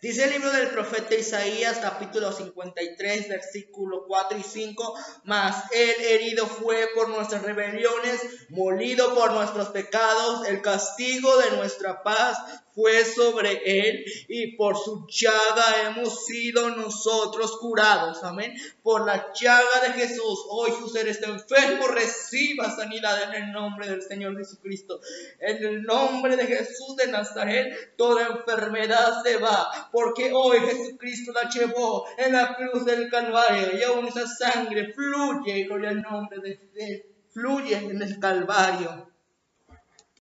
Dice el libro del profeta Isaías capítulo 53 versículo 4 y 5, mas el herido fue por nuestras rebeliones, molido por nuestros pecados, el castigo de nuestra paz fue sobre él y por su llaga hemos sido nosotros curados. Amén. Por la llaga de Jesús, hoy su ser está enfermo, reciba sanidad en el nombre del Señor Jesucristo. En el nombre de Jesús de Nazaret, toda enfermedad se va, porque hoy Jesucristo la llevó en la cruz del Calvario y aún esa sangre fluye, gloria al nombre de, Él, fluye en el Calvario.